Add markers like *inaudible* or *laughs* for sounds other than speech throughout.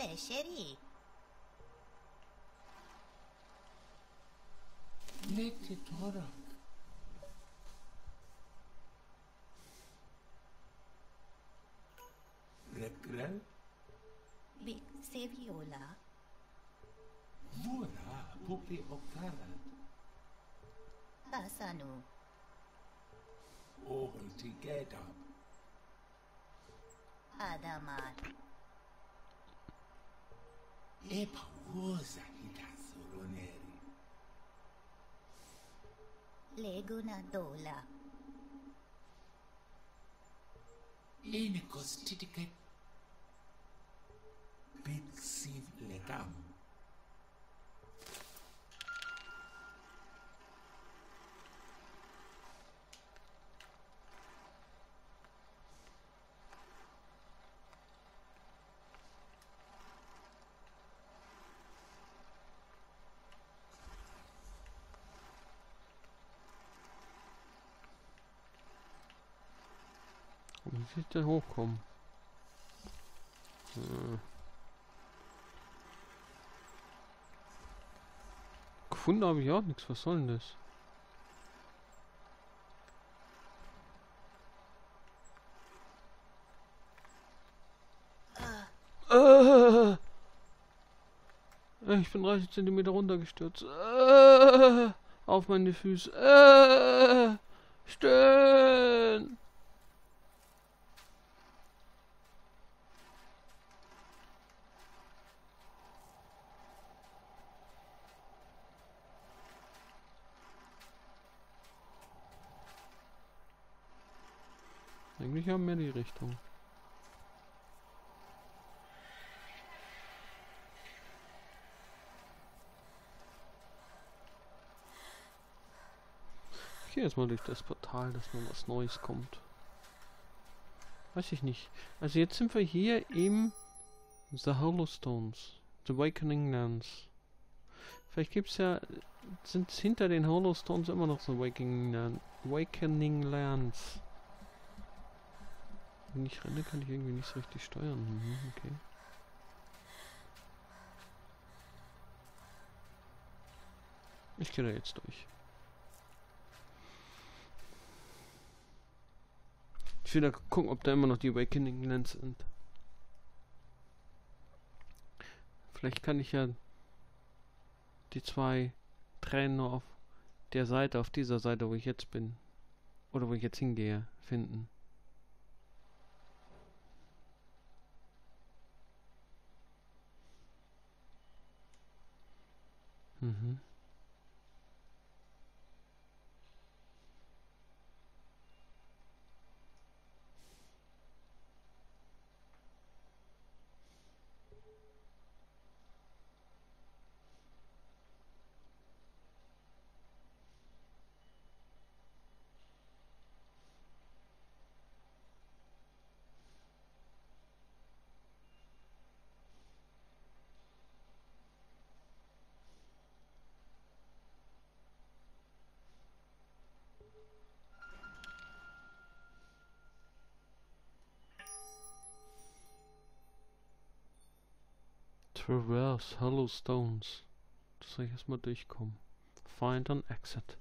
beşeri. Legdi Tora. Regre? Bi seviola. Vura pupi oktarat. Asanu. Oğul ti gedap. Adamar. e pa cosa mi cazzolo neri? Leguna dola. Én kosztitik egy pixiv. Soll ich denn hochkommen? Hm. Gefunden habe ich auch nichts. Was soll denn das? Äh. Ich bin 30 Zentimeter runtergestürzt. Äh. Auf meine Füße. Äh. Stehen. Eigentlich haben wir die Richtung. Ich gehe jetzt mal durch das Portal, dass mal was Neues kommt. Weiß ich nicht. Also jetzt sind wir hier im The Holostones. The Awakening Lands. Vielleicht gibt's ja... Sind hinter den Holostones immer noch so Awakening, Awakening Lands. Wenn ich renne, kann ich irgendwie nicht so richtig steuern. Mhm, okay. Ich gehe da jetzt durch. Ich will da gucken, ob da immer noch die Awakening Lands sind. Vielleicht kann ich ja die zwei Tränen nur auf der Seite, auf dieser Seite, wo ich jetzt bin. Oder wo ich jetzt hingehe, finden. Mhm. Traverse Hollow Stones. Das soll ich erstmal durchkommen. Find an exit.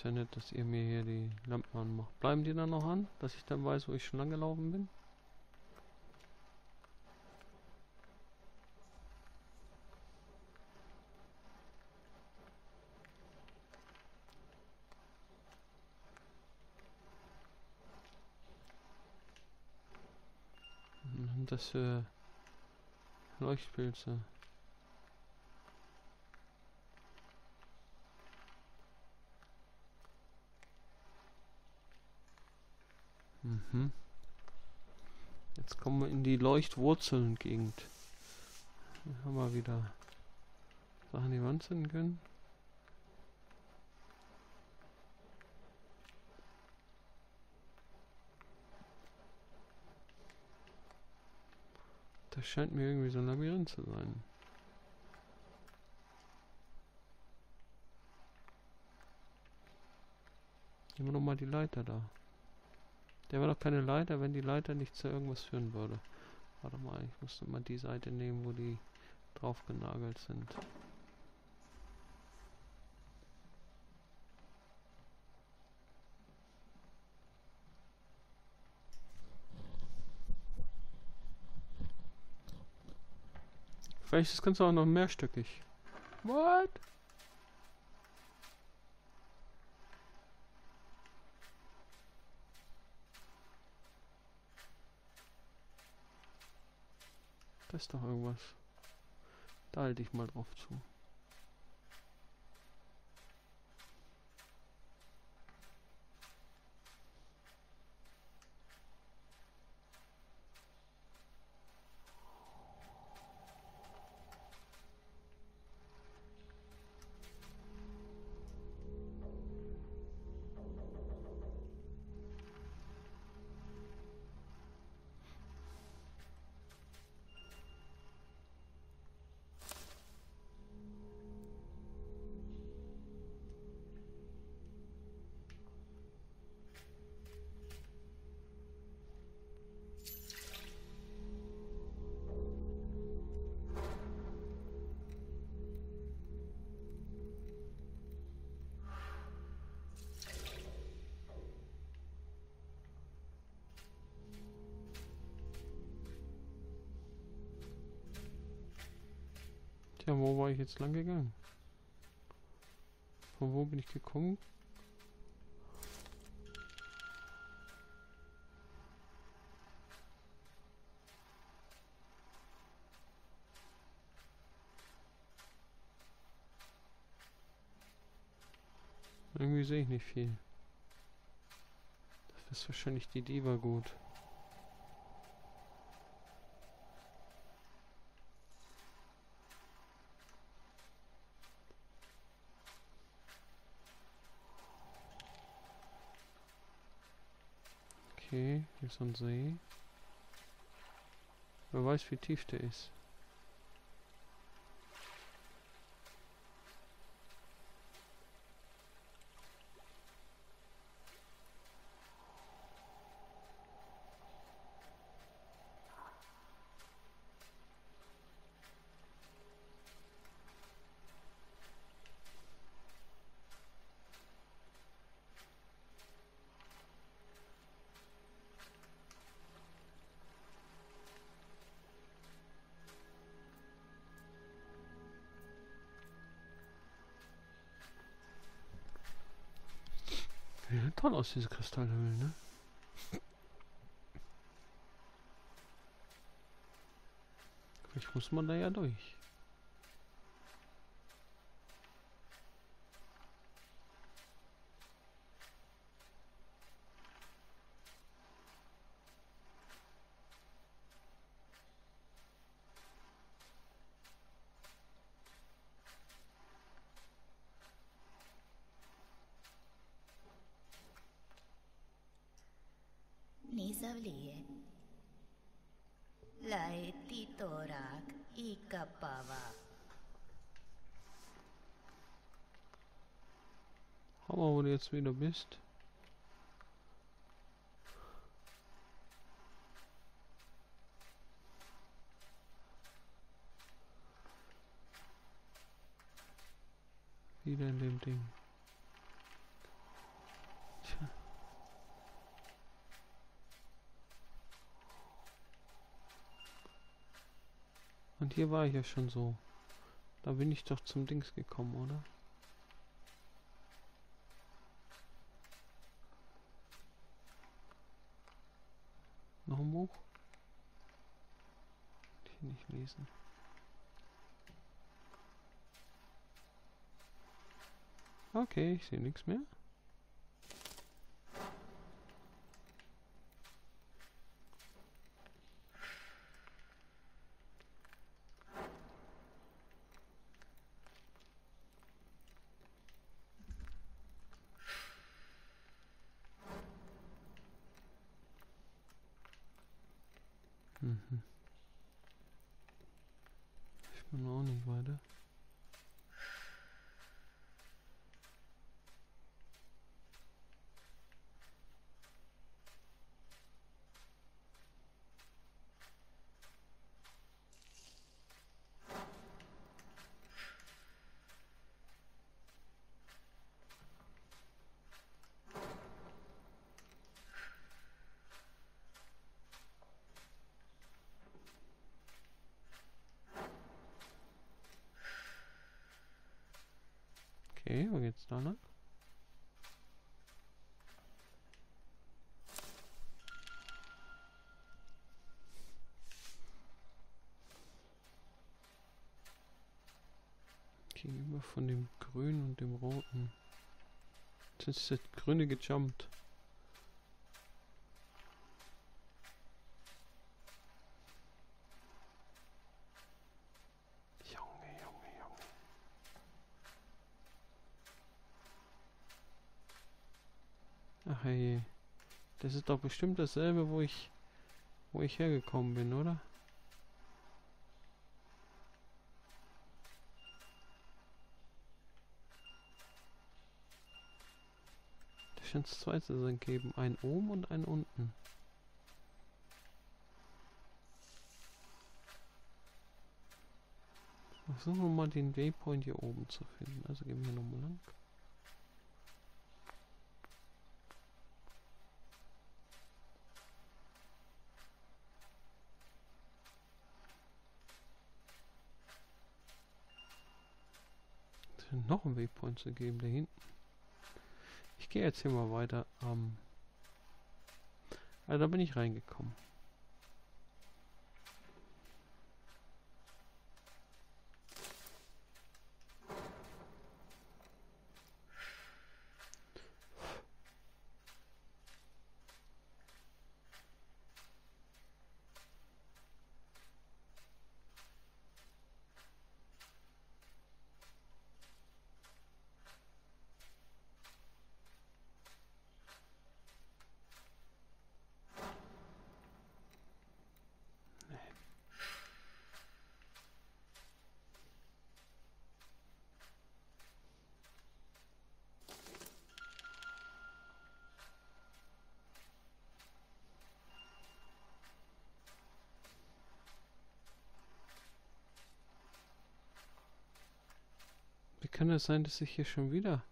Ist ja nett, dass ihr mir hier die Lampen anmacht. Bleiben die dann noch an, dass ich dann weiß, wo ich schon lang gelaufen bin? Sind das für Leuchtpilze? Mhm. Jetzt kommen wir in die Leuchtwurzeln-Gegend. Hier haben wir wieder Sachen, die wir anzünden können. Das scheint mir irgendwie so ein Labyrinth zu sein. Immer noch mal die Leiter da. Der war doch keine Leiter, wenn die Leiter nicht zu irgendwas führen würde. Warte mal, ich musste mal die Seite nehmen, wo die drauf genagelt sind. Vielleicht ist das Ganze auch noch mehrstöckig. What? Das ist doch irgendwas. Da halte ich mal drauf zu. Tja, wo war ich jetzt lang gegangen? Von wo bin ich gekommen? Irgendwie sehe ich nicht viel. Das ist wahrscheinlich die Diva gut. Okay, hier ist ein See. Wer weiß, wie tief der ist. Ja, toll aus, diese Kristallhöhlen, ne? Vielleicht muss man da ja durch. Hammer, wo du jetzt wieder bist. Wieder in dem Ding. Und hier war ich ja schon so. Da bin ich doch zum Dings gekommen, oder? Noch ein Buch? Kann ich nicht lesen. Okay, ich sehe nichts mehr. Mhm. Ich auch nicht weiter. Okay, wo geht's da lang? Gegenüber von dem grünen und dem roten. Jetzt ist das grüne gejumpt. Hey. Das ist doch bestimmt dasselbe, wo ich wo ich hergekommen bin, oder? Da scheint es zwei zu sein geben. Einen oben und einen unten. Versuchen wir mal den Waypoint hier oben zu finden. Also gehen wir nochmal lang. Scheint noch einen Waypoint zu geben, da hinten. Ich gehe jetzt hier mal weiter. Ähm also da bin ich reingekommen. Wie kann es sein, dass ich hier schon wieder...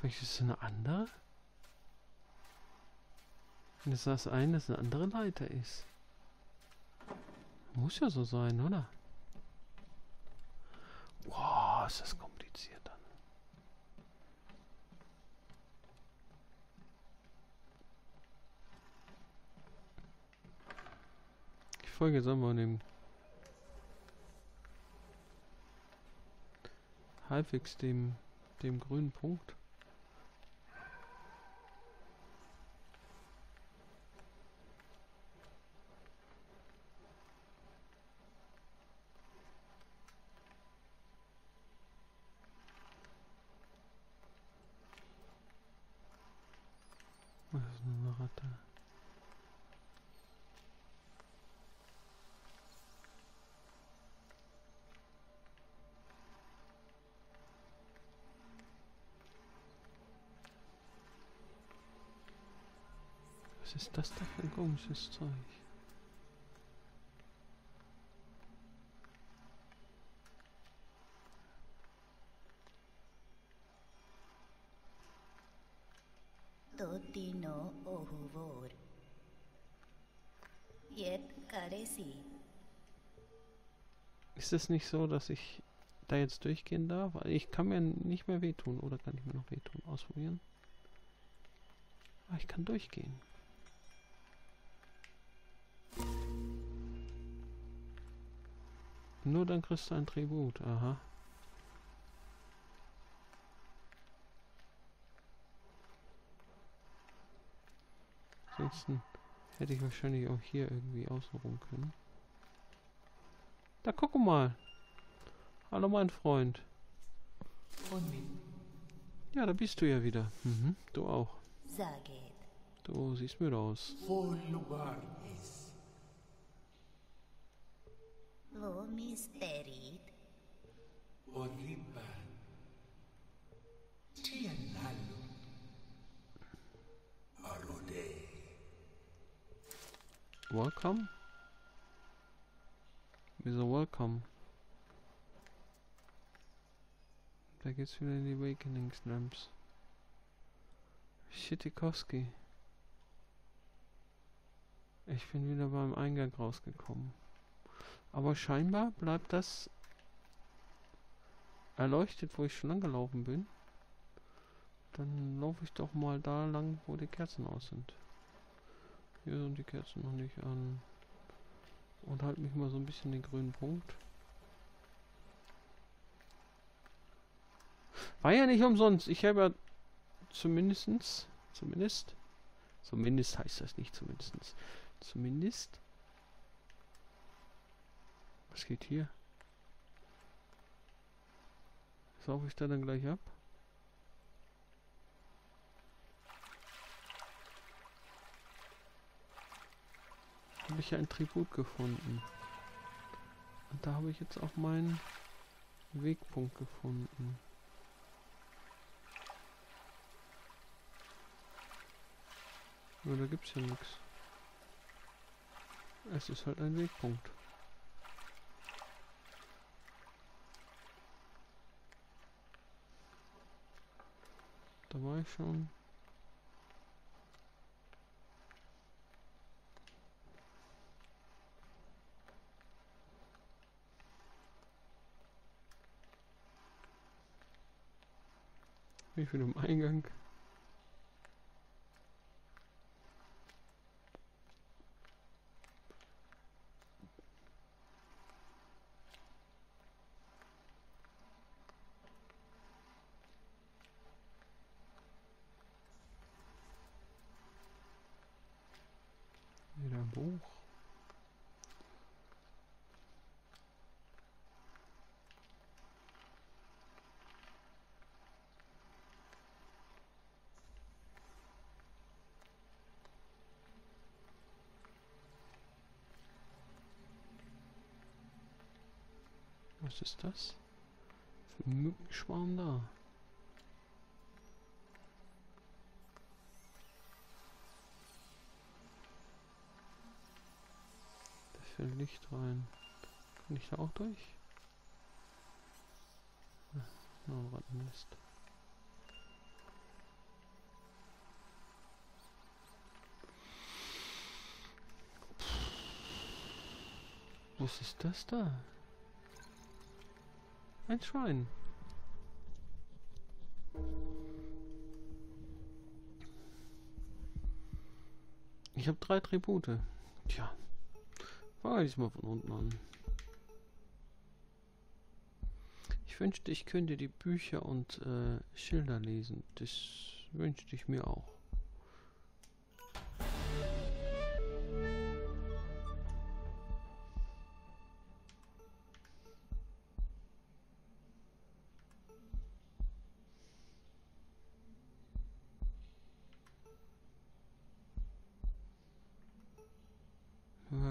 Vielleicht ist es eine andere? Und es das ein, dass eine andere Leiter ist. Muss ja so sein, oder? Wow, ist das kompliziert dann. Ich folge jetzt einmal dem halbwegs dem dem grünen Punkt. Das ist nur eine Ratte. Was ist das da für ein komisches Zeug? Totino ohuvor. Yet karesi. Ist es nicht so, dass ich da jetzt durchgehen darf? Weil Ich kann mir nicht mehr wehtun. Oder kann ich mir noch wehtun? Ausprobieren. Ah, ich kann durchgehen. Nur dann kriegst du ein Tribut. Aha. Ansonsten hätte ich wahrscheinlich auch hier irgendwie außenrum können. Da guck mal. Hallo mein Freund. Ja, da bist du ja wieder. Mhm, du auch. Du siehst müde aus. Fulguardis. Wo misterit. Oriban. Tianalu. Arode. Welcome? Wieso welcome? Da geht's wieder in die Awakening Slams. Schitikowski. Ich bin wieder beim Eingang rausgekommen. Aber scheinbar bleibt das erleuchtet, wo ich schon angelaufen bin. Dann laufe ich doch mal da lang, wo die Kerzen aus sind. Hier sind die Kerzen noch nicht an. Und halt mich mal so ein bisschen den grünen Punkt. War ja nicht umsonst. Ich habe ja zumindestens, zumindest, zumindest heißt das nicht zumindestens, zumindest. Was geht hier? Sauge ich da dann gleich ab? Habe ich ja ein Tribut gefunden. Und da habe ich jetzt auch meinen Wegpunkt gefunden. Nur da gibt's ja nichts. Es ist halt ein Wegpunkt. Da war ich schon. Bin ich wieder im Eingang. Wieder ein Buch. Was ist das? Für Mückenschwarm da. Da fällt Licht rein. Kann ich da auch durch? Noch ein Rattennest. Was ist das da? Ein Schwein. Ich habe drei Tribute. Tja. Fangen wir diesmal von unten an. Ich wünschte, ich könnte die Bücher und äh, Schilder lesen. Das wünschte ich mir auch.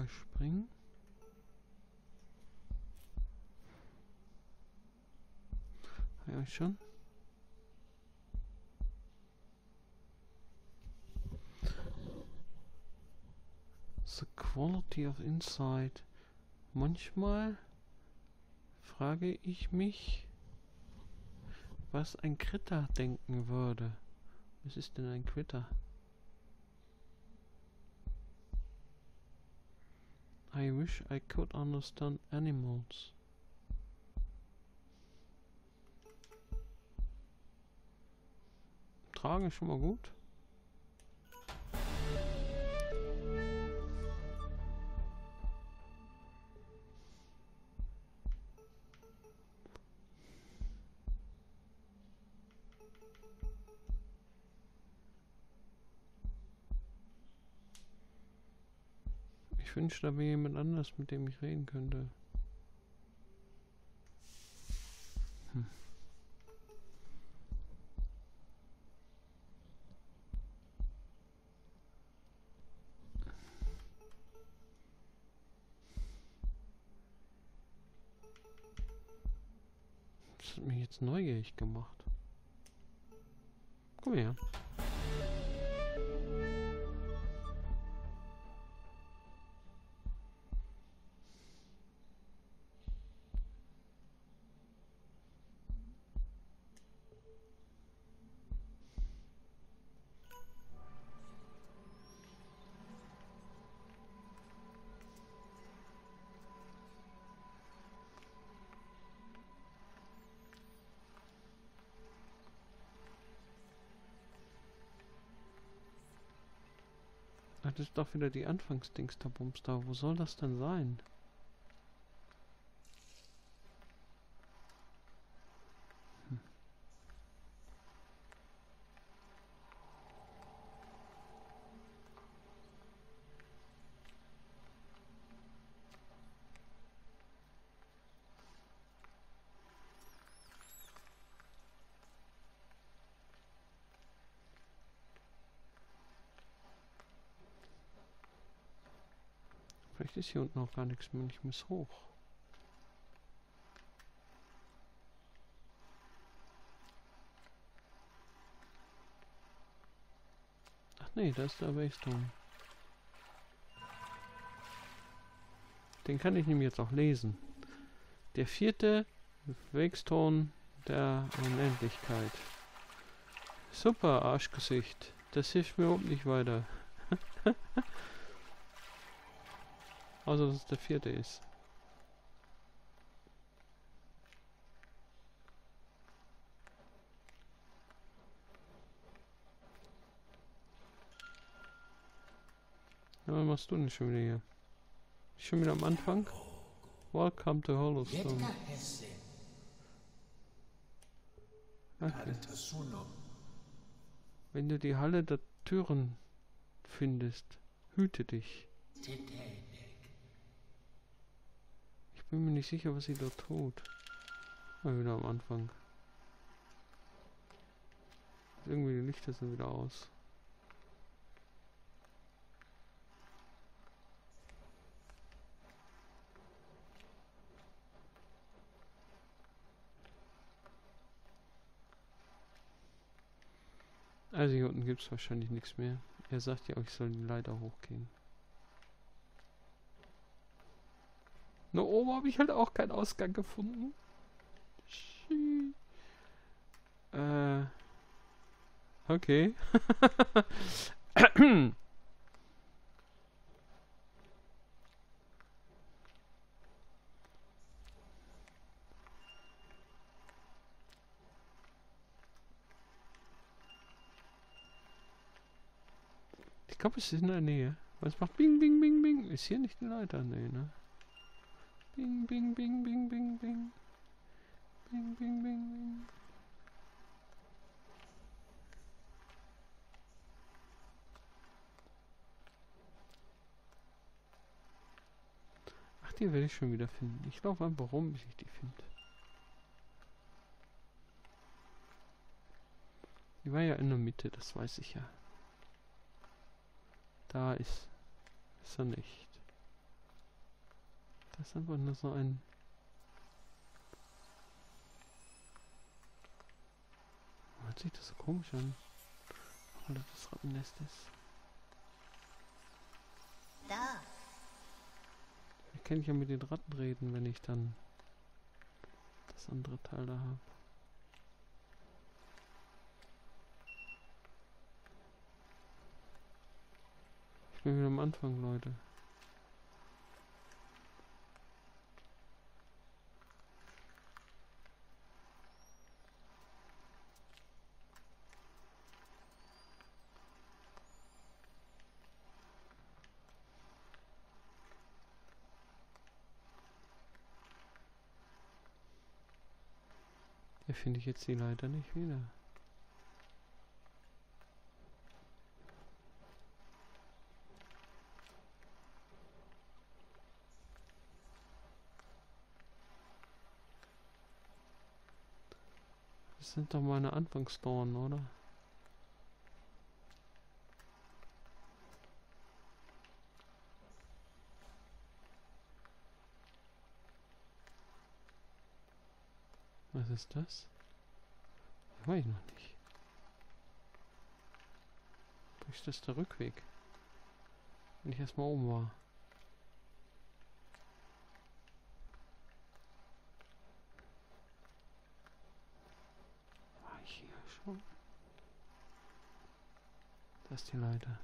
Springen. Ja, schon. The quality of insight. Manchmal frage ich mich, was ein Kritter denken würde. Was ist denn ein Critter? I wish I could understand animals. Tragen ist schon mal gut. wünschte, da wäre jemand anders, mit dem ich reden könnte. Hm. Das hat mich jetzt neugierig gemacht. Komm her. Ach, das ist doch wieder die Anfangsdings der Bums da. Wo soll das denn sein? Ist hier unten auch gar nichts mehr. Ich muss hoch. Ach nee, da ist der Waystone. Den kann ich nämlich jetzt auch lesen. Der vierte Wegstone der Unendlichkeit. Super, Arschgesicht. Das hilft mir überhaupt nicht weiter. *laughs* Außer dass es der vierte ist. Ja, was machst du denn schon wieder hier? Schon wieder am Anfang? Welcome to Hesse, Okay. Wenn du die Halle der Türen findest, hüte dich. Ich bin mir nicht sicher, was sie da tut. Mal wieder am Anfang. Irgendwie die Lichter sind wieder aus. Also hier unten gibt es wahrscheinlich nichts mehr. Er sagt ja auch, ich soll die Leiter hochgehen. Na oben habe ich halt auch keinen Ausgang gefunden. Äh. Okay. Ich glaube, es ist in der Nähe. Es macht Bing, Bing, Bing, Bing. Ist hier nicht die Leiter? Nee, ne? Bing, bing, bing, bing, bing, bing. Bing, bing, bing, bing. Ach, die werde ich schon wieder finden. Ich laufe einfach rum, bis ich die finde. Die war ja in der Mitte, das weiß ich ja. Da ist, ist er nicht. Das ist einfach nur so ein... Hört sich das so komisch an? Weil das das Rattennest ist. Da, Ich kann ja mit den Ratten reden, wenn ich dann das andere Teil da habe. Ich bin wieder am Anfang, Leute. Finde ich jetzt die Leiter nicht wieder. Das sind doch meine Anfangsdornen, oder? Was ist das? Weiß ich noch nicht. Wo ist das der Rückweg? Wenn ich erstmal oben war. War ich hier schon? Das ist die Leiter.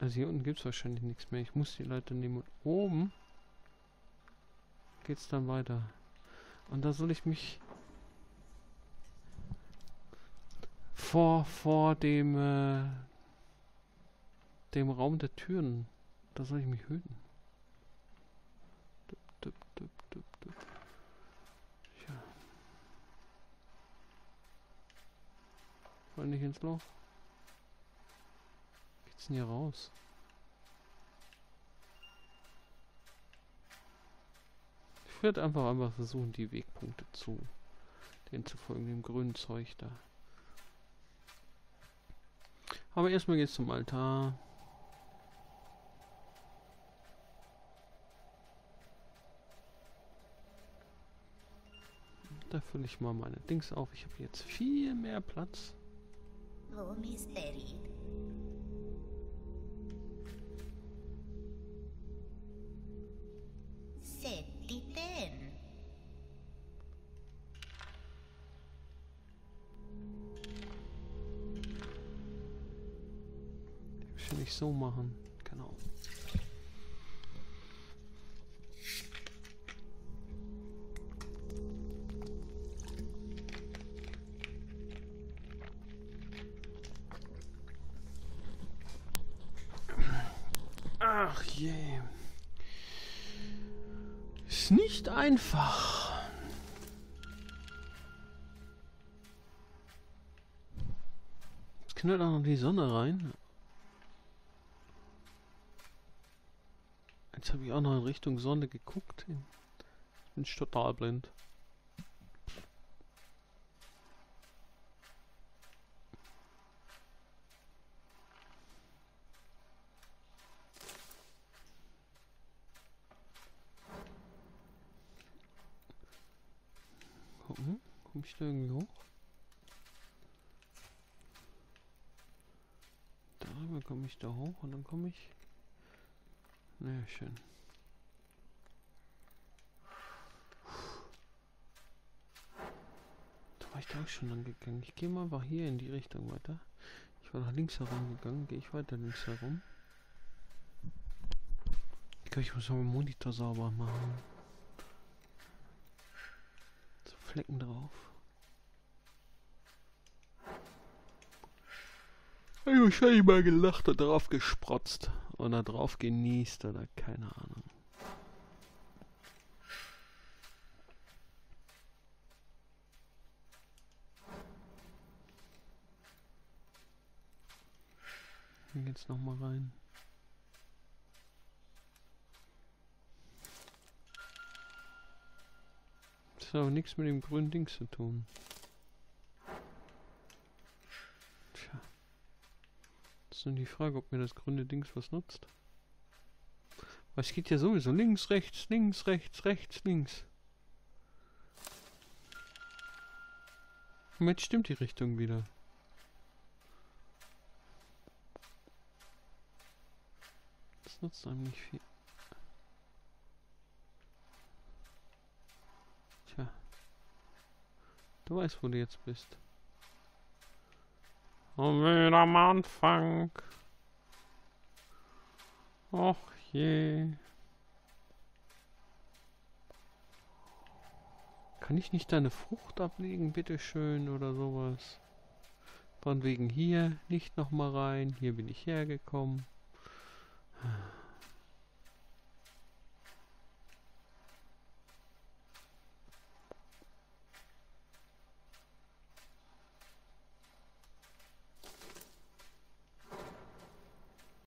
Also hier unten gibt es wahrscheinlich nichts mehr. Ich muss die Leiter nehmen. Und oben geht's dann weiter. Und da soll ich mich vor vor dem äh, dem Raum der Türen, da soll ich mich hüten. Dup, dup, dup. Tja. Fall nicht ins Loch. Geht's denn hier raus? Ich werde einfach einfach versuchen, die Wegpunkte zu den zu folgen, dem grünen Zeug da. Aber erstmal geht's zum Altar. Da fülle ich mal meine Dings auf. Ich habe jetzt viel mehr Platz. Lo misterit. So machen. Genau. Ach je. Ist nicht einfach. Jetzt knallt auch noch die Sonne rein. Jetzt habe ich auch noch in Richtung Sonne geguckt. Ich bin total blind. Gucken, komme ich da irgendwie hoch? Darüber komme ich da hoch und dann komme ich. Naja, schön. Da war ich da auch schon lang gegangen. Ich gehe mal hier in die Richtung weiter. Ich war nach links herum gegangen, gehe ich weiter links herum. Ich glaube, ich muss meinen Monitor sauber machen. So Flecken drauf. Ich habe wahrscheinlich mal gelacht und drauf gesprotzt. Oder drauf genießt oder keine Ahnung. Hier geht's noch mal rein. Aber nichts mit dem grünen Ding zu tun. Tja. Das ist nur die Frage, ob mir das grüne Dings was nutzt. Weil es geht ja sowieso links, rechts, links, rechts, rechts, links. Und jetzt stimmt die Richtung wieder. Das nutzt einem nicht viel. Tja. Du weißt, wo du jetzt bist. Und wieder am Anfang. Och je. Kann ich nicht deine Frucht ablegen, bitteschön, oder sowas? Von wegen hier, nicht nochmal rein, hier bin ich hergekommen.